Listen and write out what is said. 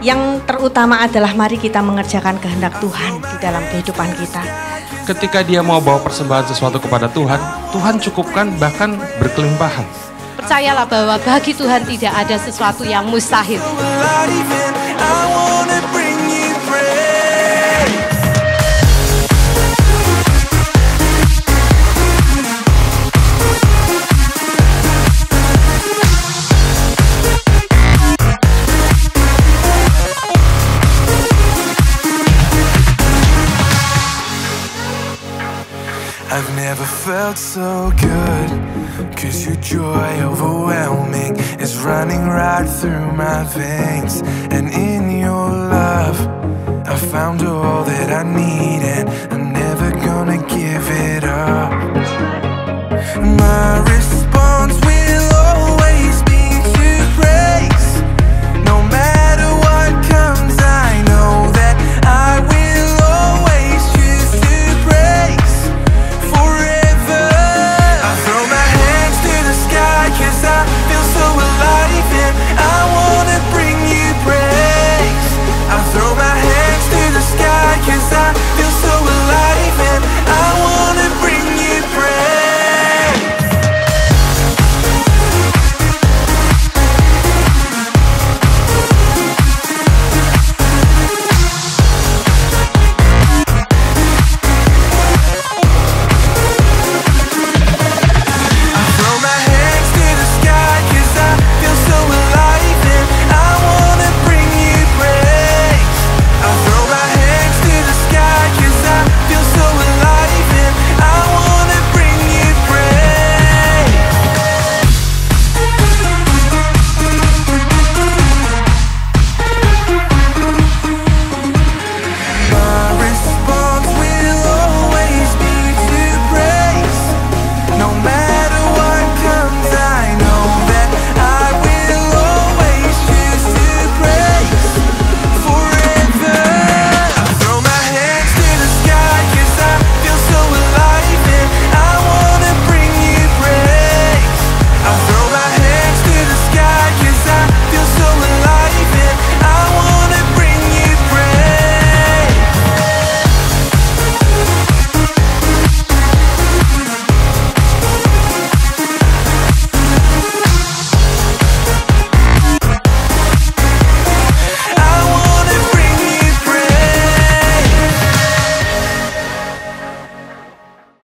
Yang terutama adalah mari kita mengerjakan kehendak Tuhan di dalam kehidupan kita. Ketika dia mau bawa persembahan sesuatu kepada Tuhan, Tuhan cukupkan bahkan berkelimpahan. Percayalah bahwa bagi Tuhan tidak ada sesuatu yang mustahil. I've never felt so good. Cause your joy overwhelming is running right through my veins. And